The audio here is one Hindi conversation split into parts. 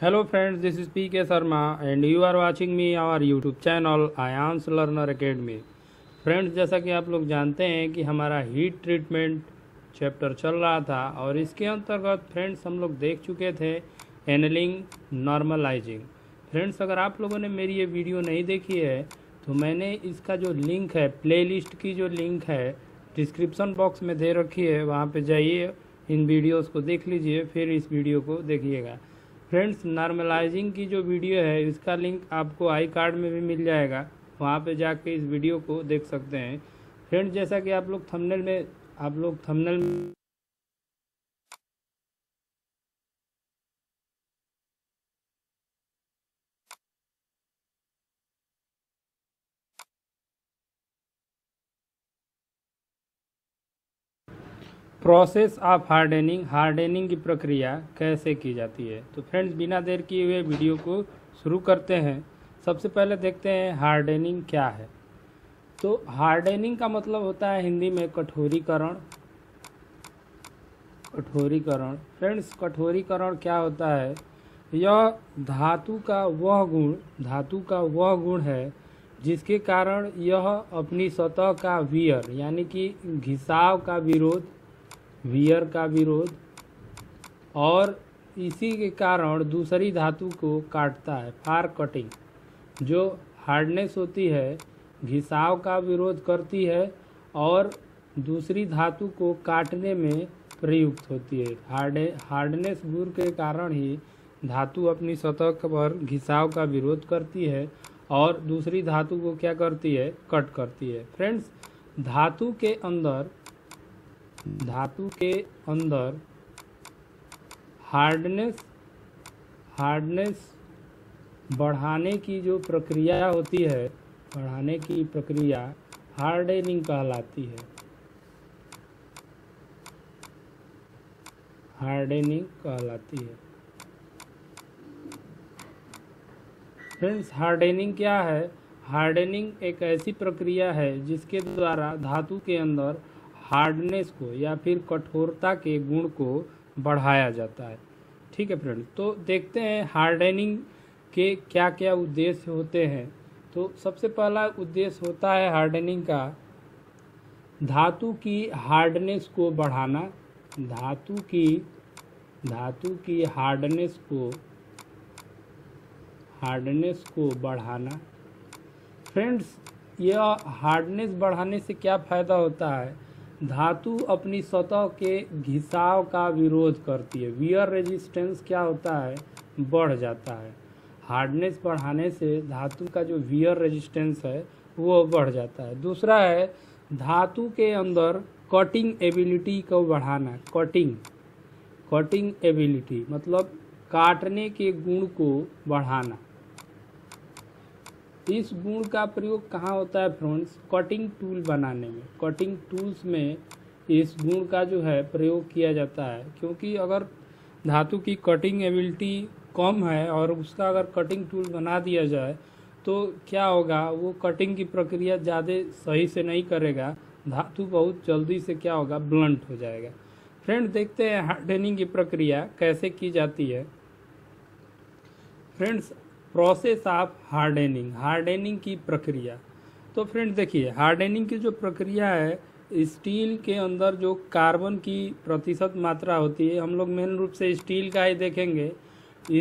Hello friends, this is PK Sharma and you are watching me our YouTube channel Ayaans learner academy friends जैसा कि आप लोग जानते हैं कि हमारा हीट ट्रीटमेंट चैप्टर चल रहा था और इसके अंतर्गत फ्रेंड्स हम लोग देख चुके थे एनलिंग नॉर्मलाइजिंग फ्रेंड्स अगर आप लोगों ने मेरी ये वीडियो नहीं देखी है तो मैंने इसका जो लिंक है प्लेलिस्ट की जो लिंक है डिस्क्रिप्सन बॉक्स में दे रखी है वहाँ पर जाइए इन वीडियोज़ को देख लीजिए फिर इस वीडियो को देखिएगा। फ्रेंड्स, नॉर्मलाइजिंग की जो वीडियो है, इसका लिंक आपको आई कार्ड में भी मिल जाएगा। वहाँ पे जाके इस वीडियो को देख सकते हैं। फ्रेंड्स, जैसा कि आप लोग थंबनेल में, आप लोग thumbnail process of hardening hardening की प्रक्रिया कैसे की जाती है? तो फ्रेंड्स, बिना देर किए हुए वीडियो को शुरू करते हैं। सबसे पहले देखते हैं हार्डनिंग क्या है। तो हार्डनिंग का मतलब होता है हिंदी में कठोरीकरण। कठोरीकरण। फ्रेंड्स, कठोरीकरण क्या होता है? यह धातु का वह गुण, धातु का वह गुण है जिसके कारण यह अपनी सतह का वियर, यानी कि घिसाव का विरोध वियर का विरोध और इसी के कारण दूसरी धातु को काटता है, फार कटिंग, जो हार्डनेस होती है, घिसाव का विरोध करती है और दूसरी धातु को काटने में प्रयुक्त होती है। हार्डे हार्डनेस गुण के कारण ही धातु अपनी सतह पर घिसाव का विरोध करती है और दूसरी धातु को क्या करती है? कट करती है। फ्रेंड्स, धातु के अंदर धातु के अंदर हार्डनेस हार्डनेस बढ़ाने की जो प्रक्रिया होती है, बढ़ाने की प्रक्रिया हार्डनिंग कहलाती है। हार्डनिंग कहलाती है। फ्रेंड्स हार्डनिंग क्या है? हार्डनिंग एक ऐसी प्रक्रिया है जिसके द्वारा धातु के अंदर हार्डनेस को या फिर कठोरता के गुण को बढ़ाया जाता है। ठीक है फ्रेंड तो देखते हैं हार्डनिंग के क्या क्या उद्देश्य होते हैं। तो सबसे पहला उद्देश्य होता है हार्डनिंग का, धातु की हार्डनेस को बढ़ाना। धातु की धातु की हार्डनेस को हार्डनेस को बढ़ाना। फ्रेंड्स, यह हार्डनेस बढ़ाने से क्या फ़ायदा होता है? धातु अपनी सतह के घिसाव का विरोध करती है। वियर रेजिस्टेंस क्या होता है? बढ़ जाता है। हार्डनेस बढ़ाने से धातु का जो वियर रेजिस्टेंस है, वो बढ़ जाता है। दूसरा है, धातु के अंदर कटिंग एबिलिटी को बढ़ाना कटिंग कटिंग एबिलिटी मतलब काटने के गुण को बढ़ाना। इस गुण का प्रयोग कहाँ होता है फ्रेंड्स? कटिंग टूल बनाने में। कटिंग टूल्स में इस गुण का जो है प्रयोग किया जाता है। क्योंकि अगर धातु की कटिंग एबिलिटी कम है और उसका अगर कटिंग टूल बना दिया जाए तो क्या होगा? वो कटिंग की प्रक्रिया ज़्यादा सही से नहीं करेगा। धातु बहुत जल्दी से क्या होगा? ब्लंट हो जाएगा। फ्रेंड देखते हैं हार्डनिंग की प्रक्रिया कैसे की जाती है। Friends process of hardening hardening की प्रक्रिया। तो फ्रेंड देखिए हार्डनिंग की जो प्रक्रिया है स्टील के अंदर जो कार्बन की प्रतिशत मात्रा होती है, हम लोग मेन रूप से स्टील का ही देखेंगे।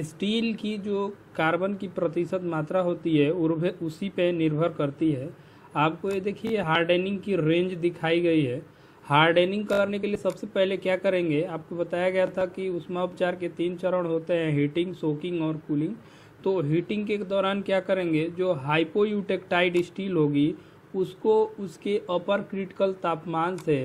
स्टील की जो कार्बन की प्रतिशत मात्रा होती है उसी पे निर्भर करती है। आपको ये देखिए हार्डनिंग की रेंज दिखाई गई है। हार्डनिंग करने के लिए सबसे पहले क्या करेंगे? आपको बताया गया था कि उष्मा उपचार के तीन चरण होते हैं हीटिंग सोकिंग और कूलिंग तो हीटिंग के दौरान क्या करेंगे, जो हाइपोयूटेक्टाइड स्टील होगी, उसको उसके अपर क्रिटिकल तापमान से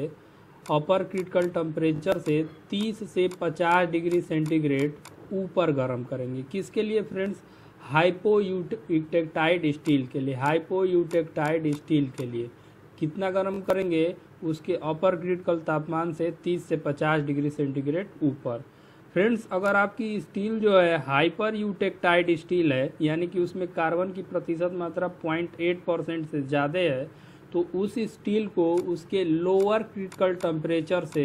अपर क्रिटिकल टेम्परेचर से 30 से 50 डिग्री सेंटीग्रेड ऊपर गर्म करेंगे। किसके लिए फ्रेंड्स हाइपोयूटेक्टाइड स्टील के लिए हाइपोयूटेक्टाइड स्टील के लिए। कितना गर्म करेंगे? उसके अपर क्रिटिकल तापमान से 30 से 50 डिग्री सेंटीग्रेड ऊपर। फ्रेंड्स अगर आपकी स्टील जो है हाइपर यूटेक्टाइड स्टील है, यानी कि उसमें कार्बन की प्रतिशत मात्रा 0.8 परसेंट से ज़्यादा है तो उस स्टील को उसके लोअर क्रिटिकल टेम्परेचर से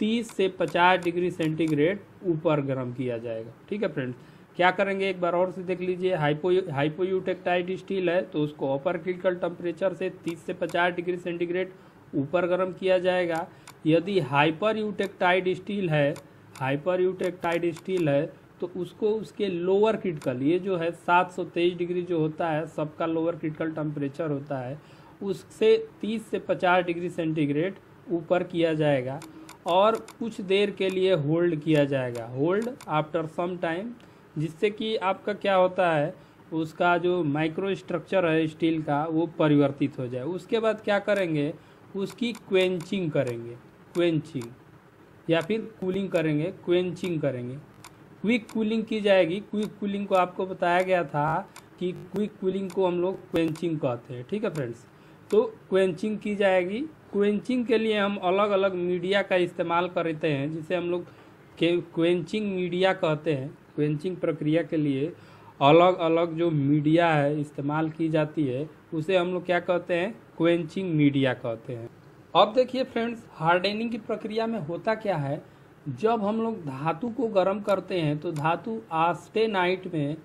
30 से 50 डिग्री सेंटीग्रेड ऊपर गर्म किया जाएगा। ठीक है फ्रेंड्स क्या करेंगे? एक बार और से देख लीजिए। हाइपो हाइपोयूटेक्टाइड स्टील है तो उसको अपर क्रिटिकल टेम्परेचर से 30 से 50 डिग्री सेंटीग्रेड ऊपर गर्म किया जाएगा। यदि हाइपर यूटेक्टाइड स्टील है हाइपर यूटेक्टाइड स्टील है तो उसको उसके लोअर क्रिटिकल ये जो है सात सौ तेईस डिग्री जो होता है, सबका लोअर क्रिटिकल टेम्परेचर होता है, उससे 30 से 50 डिग्री सेंटीग्रेड ऊपर किया जाएगा और कुछ देर के लिए होल्ड किया जाएगा। होल्ड आफ्टर सम टाइम जिससे कि आपका क्या होता है, उसका जो माइक्रो स्ट्रक्चर है स्टील का, वो परिवर्तित हो जाए। उसके बाद क्या करेंगे, उसकी क्वेंचिंग करेंगे क्वेंचिंग या फिर कूलिंग करेंगे क्वेंचिंग करेंगे। क्विक कूलिंग की जाएगी। क्विक कूलिंग को आपको बताया गया था कि क्विक कूलिंग को हम लोग क्वेंचिंग कहते हैं। ठीक है फ्रेंड्स तो क्वेंचिंग की जाएगी। क्वेंचिंग के लिए हम अलग अलग मीडिया का इस्तेमाल करते हैं, जिसे हम लोग क्वेंचिंग मीडिया कहते हैं। क्वेंचिंग प्रक्रिया के लिए अलग अलग जो मीडिया है, इस्तेमाल की जाती है, उसे हम लोग क्या कहते हैं? क्वेंचिंग मीडिया कहते हैं। अब देखिए फ्रेंड्स हार्डेनिंग की प्रक्रिया में होता क्या है? जब हम लोग धातु को गर्म करते हैं तो धातु आस्टेनाइट में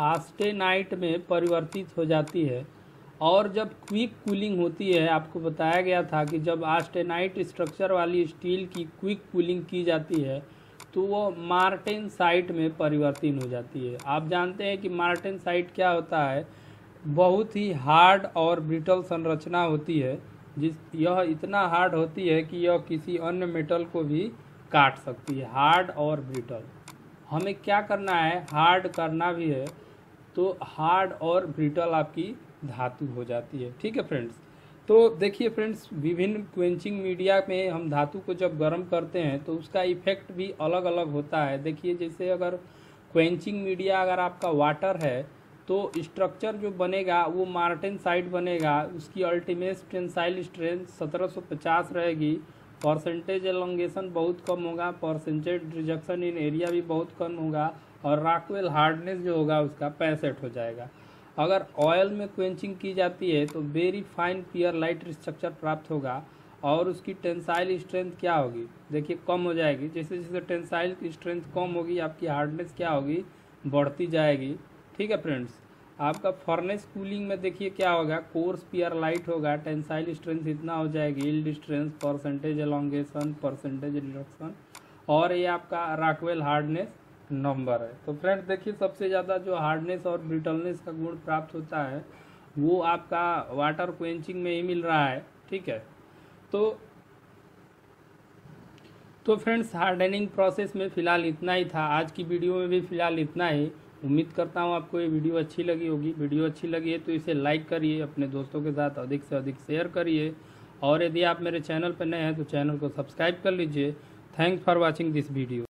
आस्टेनाइट में परिवर्तित हो जाती है। और जब क्विक कूलिंग होती है, आपको बताया गया था कि जब आस्टेनाइट स्ट्रक्चर वाली स्टील की क्विक कूलिंग की जाती है तो वो मार्टेन साइट में परिवर्तित हो जाती है। आप जानते हैं कि मार्टेन साइट क्या होता है? बहुत ही हार्ड और ब्रिटल संरचना होती है। जिस, यह इतना हार्ड होती है कि यह किसी अन्य मेटल को भी काट सकती है। हार्ड और ब्रिटल हमें क्या करना है? हार्ड करना भी है तो हार्ड और ब्रिटल आपकी धातु हो जाती है। ठीक है फ्रेंड्स तो देखिए फ्रेंड्स विभिन्न क्वेंचिंग मीडिया में हम धातु को जब गर्म करते हैं तो उसका इफ़ेक्ट भी अलग अलग होता है। देखिए, जैसे अगर क्वेंचिंग मीडिया अगर आपका वाटर है तो स्ट्रक्चर जो बनेगा, वो मार्टिन साइड बनेगा। उसकी अल्टीमेट टेंसाइल स्ट्रेंथ 1750 रहेगी। परसेंटेज एलोंगेशन बहुत कम होगा। परसेंटेज रिजक्शन इन एरिया भी बहुत कम होगा। और राकवेल हार्डनेस जो होगा, उसका पैंसठ हो जाएगा। अगर ऑयल में क्वेंचिंग की जाती है तो very fine pearlite structure प्राप्त होगा। और उसकी टेंसाइल स्ट्रेंथ क्या होगी? देखिए, कम हो जाएगी। जैसे जैसे टेंसाइल की स्ट्रेंथ कम होगी, आपकी हार्डनेस क्या होगी? बढ़ती जाएगी। ठीक है फ्रेंड्स? आपका फर्नेस कूलिंग में देखिए क्या होगा? कोर्स पियर लाइट होगा टेंसाइल स्ट्रेंथ इतना हो जाएगी yield strength percentage elongation percentage reduction और ये आपका राकवेल हार्डनेस नंबर है। तो फ्रेंड्स देखिए सबसे ज़्यादा जो हार्डनेस और ब्रिटलनेस का गुण प्राप्त होता है, वो आपका वाटर क्वेंचिंग में ही मिल रहा है, ठीक है? तो तो फ्रेंड्स हार्डनिंग प्रोसेस में फ़िलहाल इतना ही था। आज की वीडियो में भी फ़िलहाल इतना ही। उम्मीद करता हूँ आपको ये वीडियो अच्छी लगी होगी। वीडियो अच्छी लगी है तो इसे लाइक करिए, अपने दोस्तों के साथ अधिक से अधिक शेयर करिए। और यदि आप मेरे चैनल पर नए हैं तो चैनल को सब्सक्राइब कर लीजिए। Thanks for watching this video.